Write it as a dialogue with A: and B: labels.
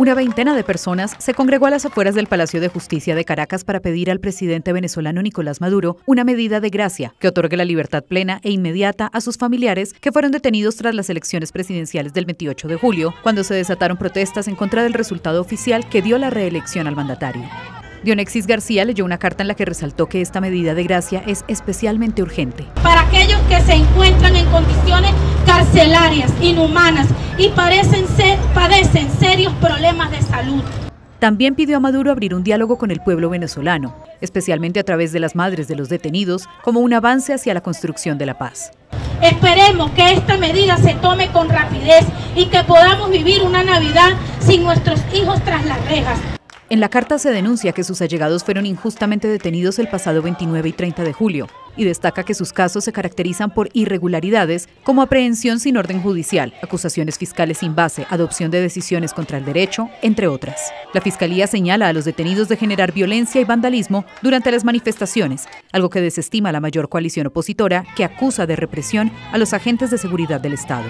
A: Una veintena de personas se congregó a las afueras del Palacio de Justicia de Caracas para pedir al presidente venezolano Nicolás Maduro una medida de gracia que otorgue la libertad plena e inmediata a sus familiares que fueron detenidos tras las elecciones presidenciales del 28 de julio, cuando se desataron protestas en contra del resultado oficial que dio la reelección al mandatario. Dionexis García leyó una carta en la que resaltó que esta medida de gracia es especialmente urgente.
B: Para aquellos que se encuentran en condiciones carcelarias, inhumanas y parecen ser, padecen serios problemas de salud.
A: También pidió a Maduro abrir un diálogo con el pueblo venezolano, especialmente a través de las madres de los detenidos, como un avance hacia la construcción de la paz.
B: Esperemos que esta medida se tome con rapidez y que podamos vivir una Navidad sin nuestros hijos tras las rejas.
A: En la carta se denuncia que sus allegados fueron injustamente detenidos el pasado 29 y 30 de julio y destaca que sus casos se caracterizan por irregularidades como aprehensión sin orden judicial, acusaciones fiscales sin base, adopción de decisiones contra el derecho, entre otras. La Fiscalía señala a los detenidos de generar violencia y vandalismo durante las manifestaciones, algo que desestima la mayor coalición opositora que acusa de represión a los agentes de seguridad del Estado.